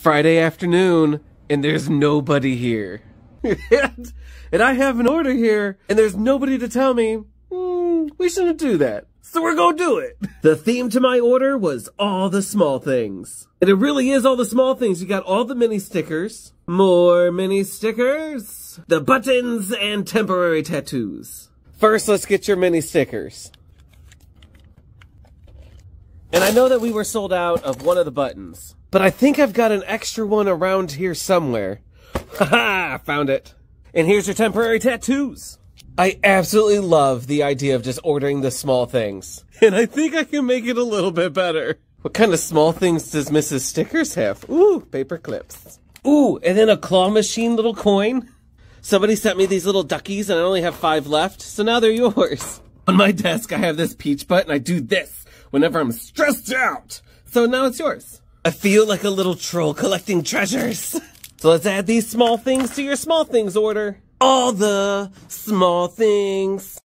Friday afternoon, and there's nobody here. and, and I have an order here, and there's nobody to tell me, "Hmm, we shouldn't do that. So we're gonna do it. The theme to my order was all the small things. And it really is all the small things. You got all the mini stickers, more mini stickers, the buttons, and temporary tattoos. First, let's get your mini stickers. And I know that we were sold out of one of the buttons, but I think I've got an extra one around here somewhere. Haha, found it. And here's your temporary tattoos. I absolutely love the idea of just ordering the small things. And I think I can make it a little bit better. What kind of small things does Mrs. Stickers have? Ooh, paper clips. Ooh, and then a claw machine little coin. Somebody sent me these little duckies and I only have five left, so now they're yours. On my desk, I have this peach butt and I do this whenever I'm stressed out. So now it's yours. I feel like a little troll collecting treasures. So let's add these small things to your small things order. All the small things.